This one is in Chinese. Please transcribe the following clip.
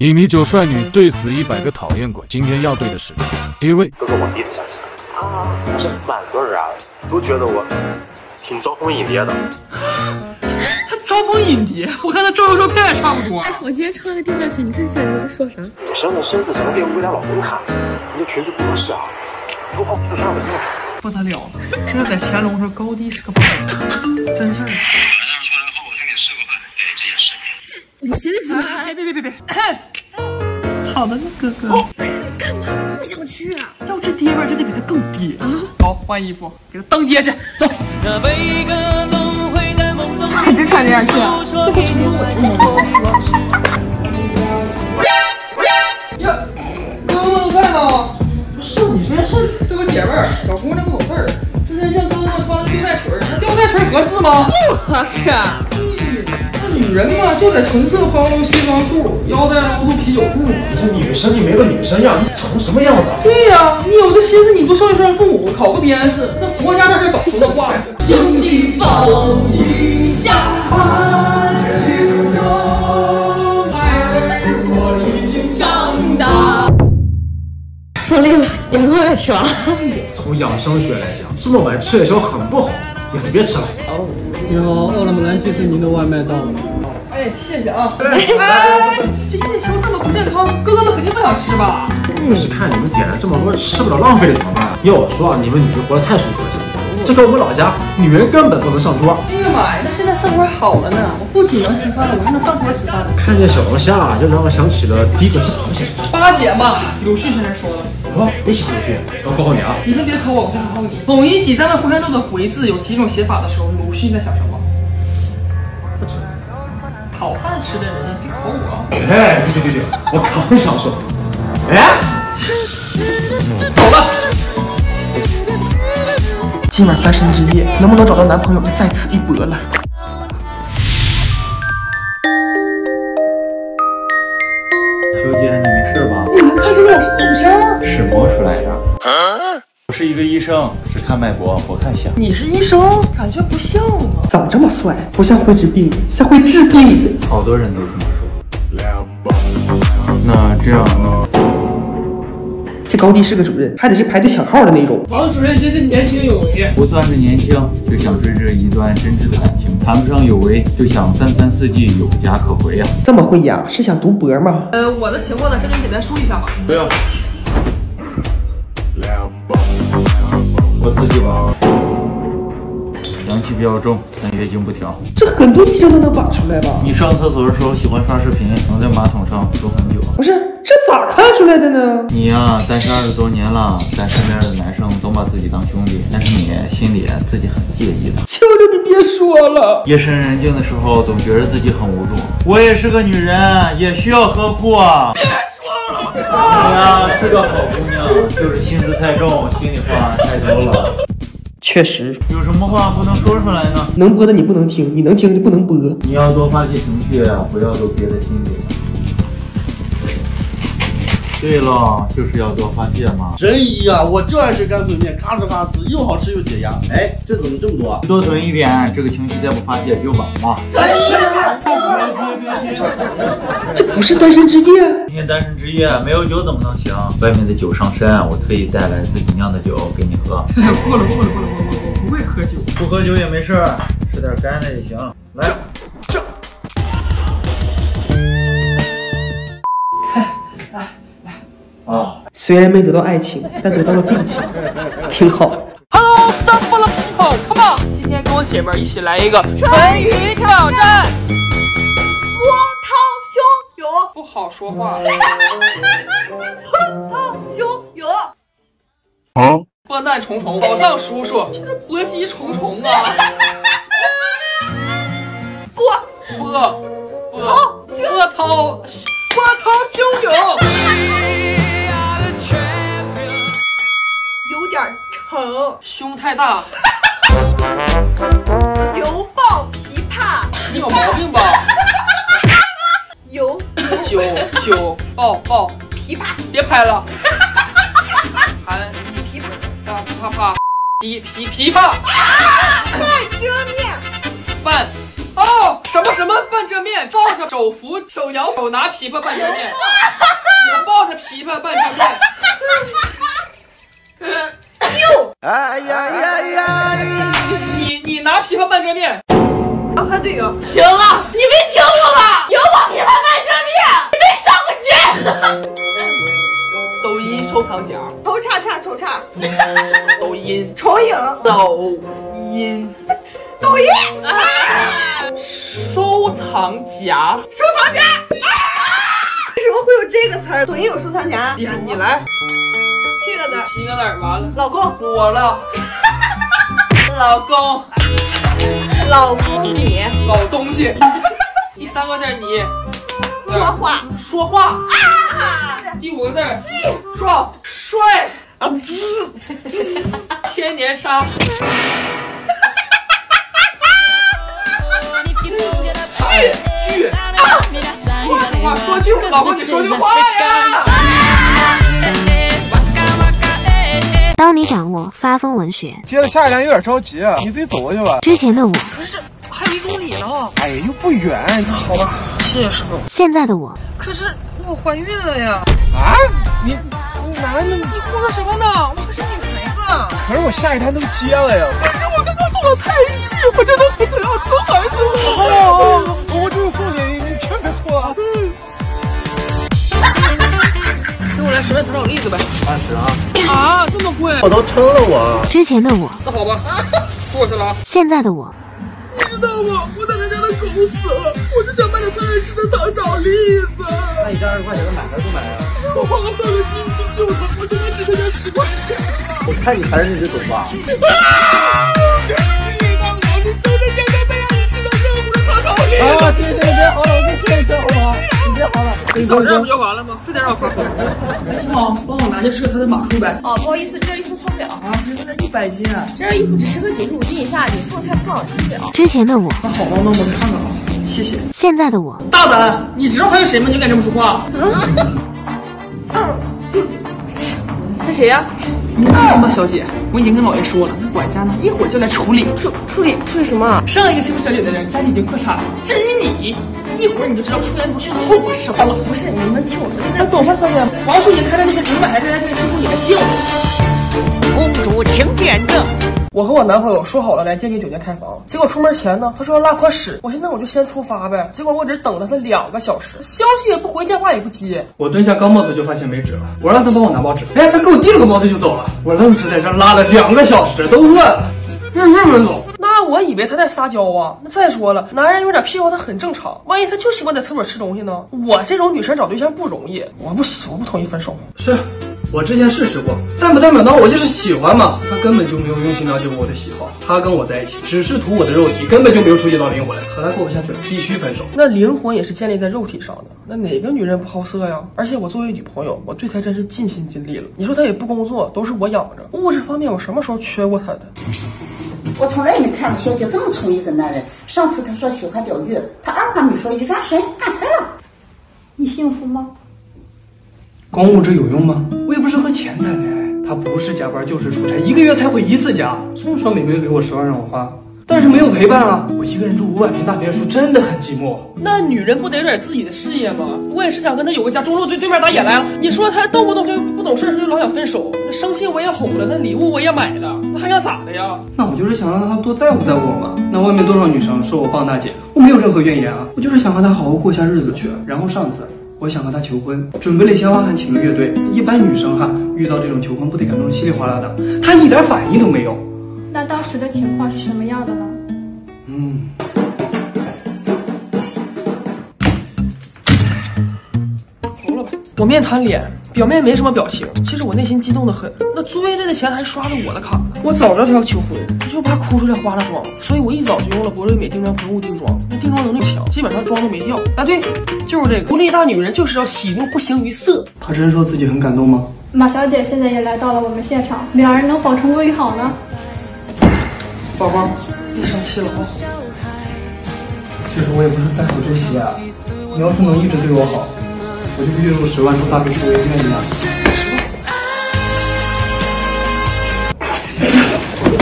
影迷九帅女对死一百个讨厌鬼，今天要对的是第一位。哥哥，我第一次相亲，但是蛮多人啊都觉得我挺招蜂引蝶的。他招蜂引蝶，我看他照照片也差不多。我今天穿了个地下裙，你看现在在说啥？女生的身子怎么给未来老公看？你这裙子不合适啊，都好就上了这么不得了了，这在乾隆上高低是个宝，真事儿。我现在知道。哎，别别别别！好的呢，哥哥。干嘛不想去啊？要这爹味儿，就得比他更爹啊。走，换衣服，给他当爹去。走。还真穿这样去？这不成了我的梦呀，哥哥在呢。不是，你说这这个姐妹儿，小姑娘不懂事儿。之前见哥哥穿了吊带裙，那吊带裙合适吗？不合适。女人嘛，就得纯色抛露西装裤，腰带露出啤酒裤嘛。女生你没个女生样，你成什么样子啊？对呀，你有这心思，你多孝顺父母，考个编制，那国家这事早说了话呀。兄弟抱一下。我已经长大。我累了，点个外卖吃吧。从养生学来讲，这么晚吃夜宵很不好，也就别吃了。哦。你好，饿了么蓝骑士，您的外卖到了。哎，谢谢啊。哎，这夜宵这么不健康，哥哥们肯定不想吃吧？是看你们点了这么多，吃不了浪费了怎么办？要我说啊，你们女人活得太舒服了，这搁我们老家，女人根本不能上桌。哎呀妈呀，那现在生活好了呢，我不仅能吃饭了，我还能上桌吃饭。看见小龙虾，就让我想起了第一个吃螃蟹。八姐嘛，鲁迅先生说的。哦，你喜欢鲁迅？我告诉你啊。你先别考我，我先考考你。统一挤占了回旋咒的回字有几种写法的时候，鲁迅在想什么？不知。讨饭吃的人别考我。哎，对对对对，我刚想说。哎，走了。今晚单身之夜，能不能找到男朋友就在此一搏了。是摸出来的。我是一个医生，只看脉搏，不看相。你是医生，感觉不像啊。怎么这么帅？不像会治病，像会治病的。好多人都这么说。那这样呢？这高低是个主任，还得是排队抢号的那种。王主任真是年轻有为。不算是年轻，就想追着一段真挚的感情；谈不上有为，就想三餐四季有家可回呀。这么会呀？是想读博吗？呃，我的情况呢，先给你简单说一下吧。不要。我自己吧，阳气比较重，但月经不调。这很多医生都能把出来吧？你上厕所的时候喜欢刷视频，能在马桶上坐很久。不是，这咋看出来的呢？你呀，单身二十多年了，咱身边的男生总把自己当兄弟，但是你心里自己很介意的。求求你别说了。夜深人静的时候，总觉得自己很无助。我也是个女人，也需要呵护啊。别说了。你呀，是个好姑娘，就是心思太重，心里话太多了。确实，有什么话不能说出来呢？能播的你不能听，你能听就不能播。你要多发泄情绪，不要都憋在心里。对了，就是要多发泄嘛。真一呀，我就爱吃干脆面，咔哧咔哧，又好吃又解压。哎，这怎么这么多？多囤一点，这个情绪再不发泄就晚了。哎呀，这不是单身之夜？今天单身之夜，没有酒怎么能行？外面的酒上身，我特意带来自己酿的酒给你喝。不了不了不了不了，我我不会喝酒，不喝酒也没事，吃点干的也行。来，这。啊，虽然没得到爱情，但得到了病情，挺好。Hello，三不了 people，come on，今天跟我姐妹一起来一个成语挑战。好说话。波涛汹涌。啊！破难重重，宝藏叔叔，这是波西重重啊！波波波波涛波涛汹涌。有点沉，胸太大，犹抱琵琶，你有毛病九九抱抱琵琶，别拍了，弹琵琶，啪啪啪，琵琵琵琶，半遮面，半哦，什么什么半遮面，抱着手扶手摇手拿琵琶半遮面，我抱着琵琶半遮面。哟，哎呀呀 呀！你你拿琵琶半遮面。啊，还对呀。行了，你没听过吧？有我琵琶半遮面，你没上过学。抖音收藏夹，抽叉叉抽叉，抖音。重影，抖音。抖音，收藏夹，收藏夹。为什么会有这个词儿？抖音有收藏夹？呀，你来，七个字，七个字，完了，老公，我了，老公，老公你，老东西，第三个字你，说话，说话，啊，第五个字壮帅，啊滋，千年杀。句。句。啊！说实话，说句。老公，你说句。话呀！当你掌握发疯文学，接着下一站有点着急，啊，你自己走过去吧。之前的我，可是还有一公里呢。哎呀，又不远。好吧，谢谢师傅。现在的我，可是我怀孕了呀！啊，你男的？你胡说什么呢？我可是女孩子。可是我下一胎都接了呀。可是我真的做了胎息，我真的不想要生孩子了。好，我就是送你，你千别哭啊。嗯。给我来十万头脑栗子呗，二十啊！啊，这么贵？我都撑了我。之前的我，那好吧，过去了啊。现在的我，你知道吗？我狗死了，我就想买点她爱吃的糖炒栗子。那你这二十块钱能买还是不买啊？我花了三个金去救它，我现在只剩下十块钱了。我看你还是那只狗吧。啊！你让我，你真的现在再让你吃到热乎的糖炒栗子。啊，行行，别嚎了，我给你劝一劝好不好？你别嚎了。你搞这不就完了吗？非得让我发疯？你好，帮我拿件适合他的马术呗。哦，不好意思，这件衣服错不了啊，这个一百斤啊。这件衣服只适合九十五斤以下，你不能太胖，穿不了。之前的我，那好吧，那我再看看啊，谢谢。现在的我，大胆！你知道还有谁吗？你敢这么说话？这谁呀？你放心吧，小姐，我已经跟老爷说了，那管家呢，一会儿就来处理。处处理处理什么？上一个欺负小姐的人家里已经破产了，至于你，一会儿你就知道出言不逊的后果是什么了。不是，你们听我说，那走吧，小姐。王叔已经开了那些牛百还在这个师傅里面救公主请点证。我和我男朋友说好了来天津酒店开房，结果出门前呢，他说要拉坨屎。我现在我就先出发呗。结果我只等了他两个小时，消息也不回，电话也不接。我蹲下刚抱头就发现没纸了，我让他帮我拿包纸，哎，他给我递了个包他就走了。我愣是在这拉了两个小时，都饿了，日日没走。那我以为他在撒娇啊。那再说了，男人有点癖好，他很正常。万一他就喜欢在厕所吃东西呢？我这种女生找对象不容易，我不我不同意分手。是。我之前试试过，但不代表我就是喜欢嘛。他根本就没有用心了解过我的喜好，他跟我在一起只是图我的肉体，根本就没有触及到灵魂，和他过不下去了，必须分手。那灵魂也是建立在肉体上的，那哪个女人不好色呀？而且我作为女朋友，我对他真是尽心尽力了。你说他也不工作，都是我养着，物质方面我什么时候缺过他的？我从来没看过小姐这么宠一个男人。上次他说喜欢钓鱼，他二话没说一转身安排了。你幸福吗？光物质有用吗？我也不是和钱谈恋爱，他不是加班就是出差，一个月才回一次家。虽然说每个月给我十万让我花，但是没有陪伴啊！我一个人住五百平大别墅，真的很寂寞。那女人不得有点自己的事业吗？我也是想跟他有个家，中路对对面打野来了。你说他动不动就不懂事，就老想分手。生气我也哄了，那礼物我也买了，那还想咋的呀？那我就是想让他多在乎在乎我嘛。那外面多少女生说我棒大姐，我没有任何怨言啊。我就是想和他好好过下日子去。然后上次。我想和他求婚，准备了一些花，还请了乐队。一般女生哈遇到这种求婚，不得感动的稀里哗啦的，他一点反应都没有。那当时的情况是什么样的呢？我面瘫脸，表面没什么表情，其实我内心激动的很。那租乐队的钱还刷着我的卡呢。我早知道他要求婚，就怕哭出来花了妆，所以我一早就用了博瑞美定妆喷雾定妆，那定妆能力强，基本上妆都没掉。啊，对，就是这个独立大女人就是要喜怒不形于色。他真说自己很感动吗？马小姐现在也来到了我们现场，两人能否重归于好呢？宝宝，别生气了啊！其实我也不是在乎这些啊，你要是能一直对我好，我就月入十万住大别墅，我也愿意啊。